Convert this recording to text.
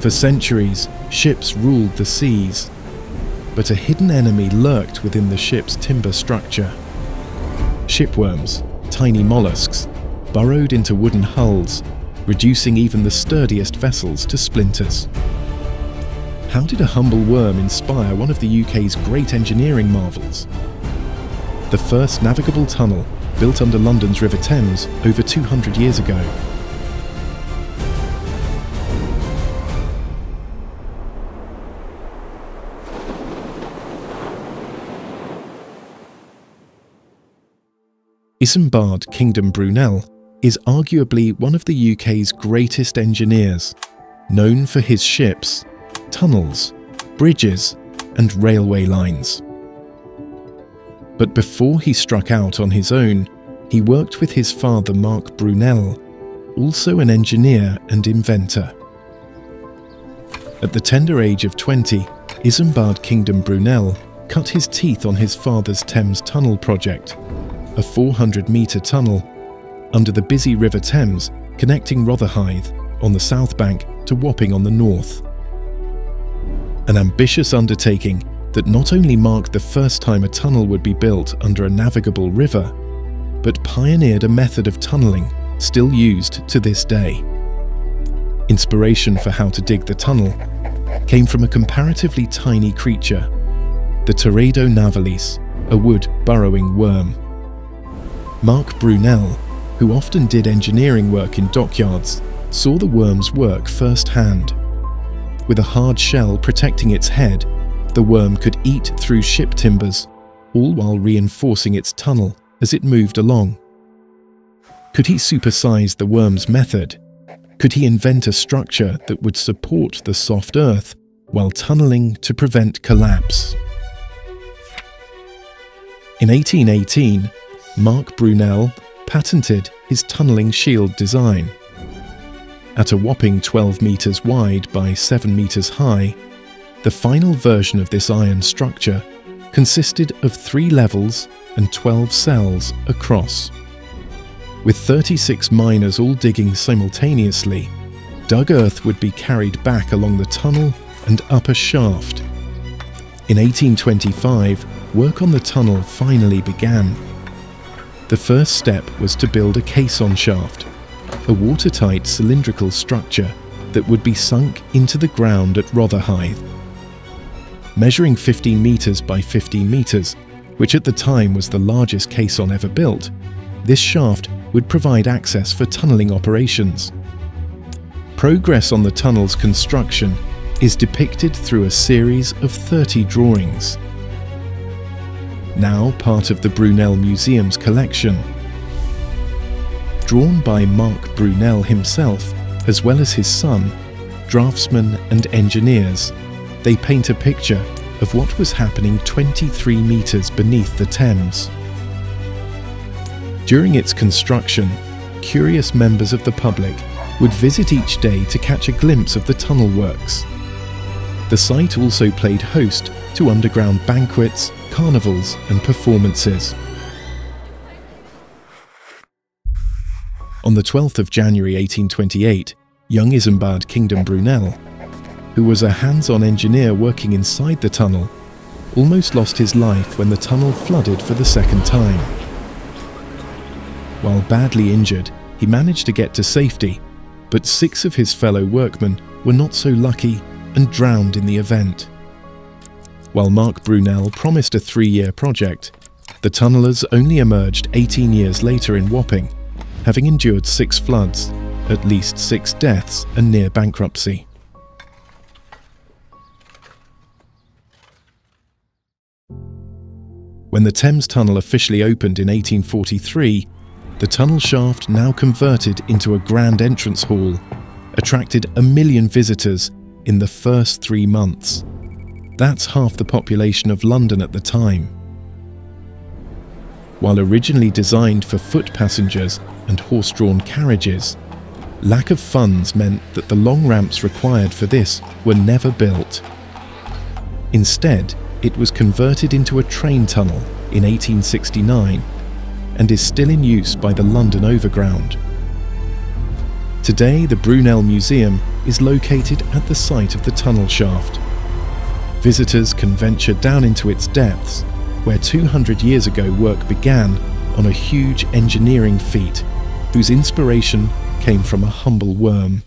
For centuries, ships ruled the seas, but a hidden enemy lurked within the ship's timber structure. Shipworms, tiny mollusks, burrowed into wooden hulls, reducing even the sturdiest vessels to splinters. How did a humble worm inspire one of the UK's great engineering marvels? The first navigable tunnel built under London's River Thames over 200 years ago. Isambard Kingdom Brunel is arguably one of the UK's greatest engineers, known for his ships, tunnels, bridges, and railway lines. But before he struck out on his own, he worked with his father Marc Brunel, also an engineer and inventor. At the tender age of 20, Isambard Kingdom Brunel cut his teeth on his father's Thames Tunnel project, a 400 metre tunnel under the busy River Thames connecting Rotherhithe on the south bank to Wapping on the north. An ambitious undertaking that not only marked the first time a tunnel would be built under a navigable river, but pioneered a method of tunnelling still used to this day. Inspiration for how to dig the tunnel came from a comparatively tiny creature, the Teredo navalis, a wood burrowing worm. Marc Brunel who often did engineering work in dockyards, saw the worm's work firsthand. With a hard shell protecting its head, the worm could eat through ship timbers, all while reinforcing its tunnel as it moved along. Could he supersize the worm's method? Could he invent a structure that would support the soft earth while tunneling to prevent collapse? In 1818, Marc Brunel patented his tunnelling shield design. At a whopping 12 metres wide by 7 metres high, the final version of this iron structure consisted of three levels and 12 cells across. With 36 miners all digging simultaneously, dug earth would be carried back along the tunnel and up a shaft. In 1825, work on the tunnel finally began. The first step was to build a caisson shaft, a watertight cylindrical structure that would be sunk into the ground at Rotherhithe. Measuring 15 metres by 15 metres, which at the time was the largest caisson ever built, this shaft would provide access for tunnelling operations. Progress on the tunnel's construction is depicted through a series of 30 drawings now part of the Brunel Museum's collection. Drawn by Marc Brunel himself, as well as his son, draftsmen and engineers, they paint a picture of what was happening 23 metres beneath the Thames. During its construction, curious members of the public would visit each day to catch a glimpse of the tunnel works. The site also played host to underground banquets, carnivals and performances. On the 12th of January 1828, young Isambard Kingdom Brunel, who was a hands-on engineer working inside the tunnel, almost lost his life when the tunnel flooded for the second time. While badly injured, he managed to get to safety, but six of his fellow workmen were not so lucky and drowned in the event. While Marc Brunel promised a three-year project, the tunnellers only emerged 18 years later in Wapping, having endured six floods, at least six deaths and near bankruptcy. When the Thames Tunnel officially opened in 1843, the tunnel shaft now converted into a grand entrance hall attracted a million visitors in the first three months. That's half the population of London at the time. While originally designed for foot passengers and horse-drawn carriages, lack of funds meant that the long ramps required for this were never built. Instead, it was converted into a train tunnel in 1869 and is still in use by the London Overground. Today, the Brunel Museum is located at the site of the tunnel shaft. Visitors can venture down into its depths, where 200 years ago work began on a huge engineering feat whose inspiration came from a humble worm.